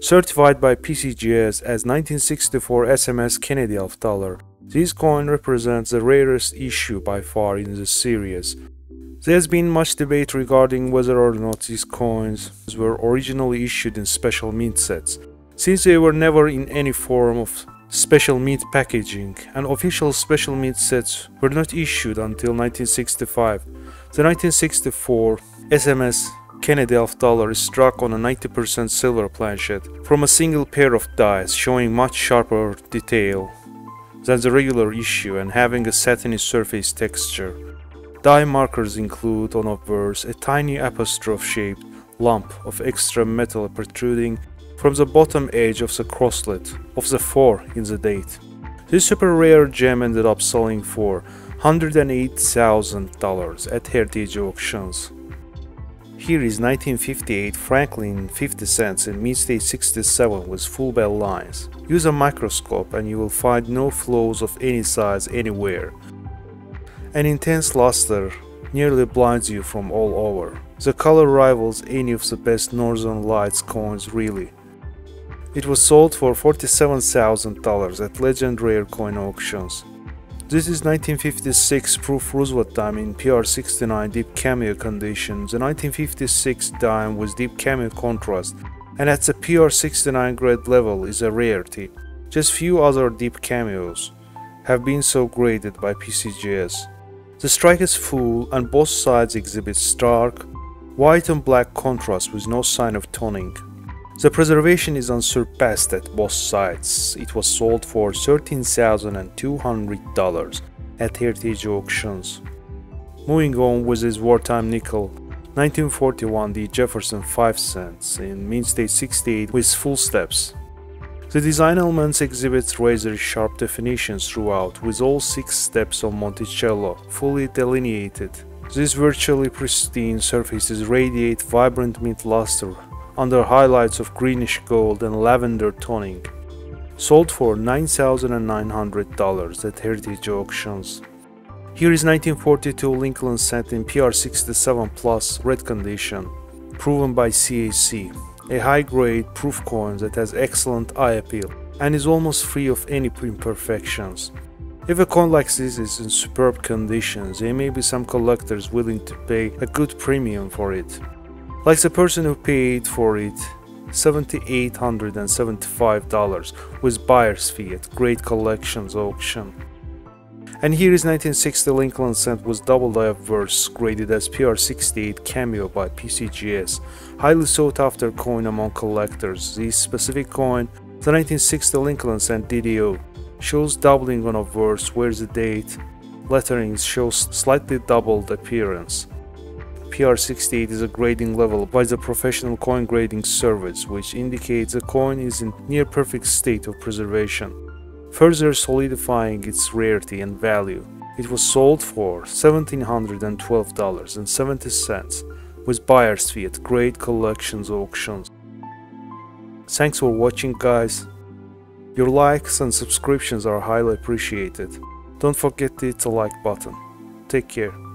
Certified by PCGS as 1964 SMS Kennedy half dollar, this coin represents the rarest issue by far in the series. There has been much debate regarding whether or not these coins were originally issued in special mint sets, since they were never in any form of special mint packaging, and official special mint sets were not issued until 1965. The 1964 SMS Kennedy half dollar is struck on a 90% silver planchet from a single pair of dies showing much sharper detail than the regular issue and having a satiny surface texture. Die markers include on obverse a tiny apostrophe shaped lump of extra metal protruding from the bottom edge of the crosslet of the 4 in the date. This super rare gem ended up selling for $108,000 at heritage auctions. Here is 1958 Franklin 50 cents in Mint-State 67 with full bell lines. Use a microscope and you will find no flaws of any size anywhere. An intense luster nearly blinds you from all over. The color rivals any of the best Northern Lights coins really. It was sold for $47,000 at Legend Rare Coin auctions. This is 1956 proof Roosevelt dime in PR69 deep cameo condition. The 1956 dime with deep cameo contrast and at the PR69 grade level is a rarity. Just few other deep cameos have been so graded by PCGS. The strike is full and both sides exhibit stark, white and black contrast with no sign of toning. The preservation is unsurpassed at both sides. It was sold for $13,200 at heritage auctions. Moving on with his wartime nickel, 1941 the Jefferson 5 cents in Mint-State 68 with full steps. The design elements exhibit razor sharp definitions throughout with all six steps of Monticello fully delineated. These virtually pristine surfaces radiate vibrant mint luster under highlights of greenish gold and lavender toning. Sold for $9,900 at heritage auctions. Here is 1942 Lincoln cent in PR67 Plus red condition, proven by CAC, a high-grade proof coin that has excellent eye appeal and is almost free of any imperfections. If a coin like this is in superb condition, there may be some collectors willing to pay a good premium for it like the person who paid for it $7,875 with buyer's fee at Great Collections auction. And here is 1960 Lincoln Cent with double die obverse graded as PR68 Cameo by PCGS, highly sought after coin among collectors. This specific coin, the 1960 Lincoln Cent DDO, shows doubling on obverse where the date lettering shows slightly doubled appearance. PR68 is a grading level by the professional coin grading service, which indicates a coin is in near perfect state of preservation, further solidifying its rarity and value. It was sold for $1,712.70 with buyer's fee at Great Collections auctions. Thanks for watching guys. Your likes and subscriptions are highly appreciated. Don't forget to hit the like button. Take care.